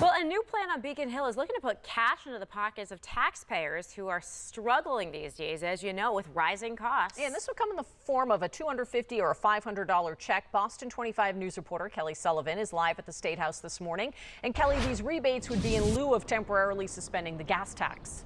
Well, a new plan on Beacon Hill is looking to put cash into the pockets of taxpayers who are struggling these days, as you know, with rising costs. Yeah, and this will come in the form of a 250 or a $500 check. Boston 25 News reporter Kelly Sullivan is live at the State House this morning. And Kelly, these rebates would be in lieu of temporarily suspending the gas tax.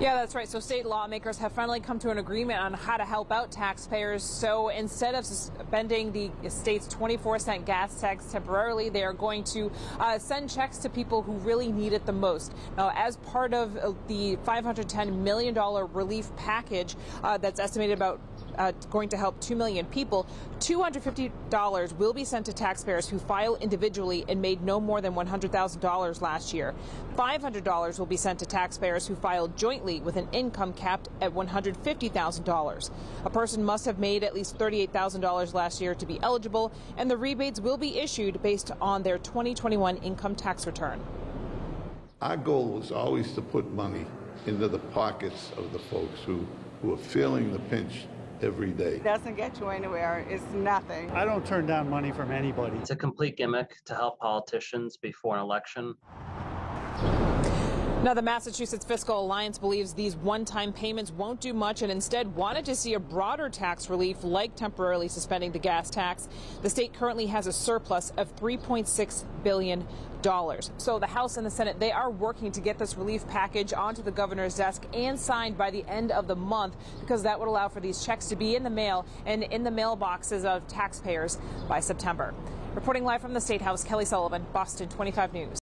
Yeah, that's right. So state lawmakers have finally come to an agreement on how to help out taxpayers. So instead of suspending the state's 24 cent gas tax temporarily, they are going to uh, send checks to people who really need it the most. Now, as part of uh, the $510 million relief package uh, that's estimated about uh, going to help 2 million people, $250 will be sent to taxpayers who file individually and made no more than $100,000 last year. $500 will be sent to taxpayers who filed jointly with an income capped at $150,000. A person must have made at least $38,000 last year to be eligible, and the rebates will be issued based on their 2021 income tax return. Our goal was always to put money into the pockets of the folks who, who are feeling the pinch every day. It doesn't get you anywhere. It's nothing. I don't turn down money from anybody. It's a complete gimmick to help politicians before an election. Now, the Massachusetts Fiscal Alliance believes these one time payments won't do much and instead wanted to see a broader tax relief like temporarily suspending the gas tax. The state currently has a surplus of $3.6 billion. So the House and the Senate, they are working to get this relief package onto the governor's desk and signed by the end of the month because that would allow for these checks to be in the mail and in the mailboxes of taxpayers by September. Reporting live from the State House, Kelly Sullivan, Boston 25 News.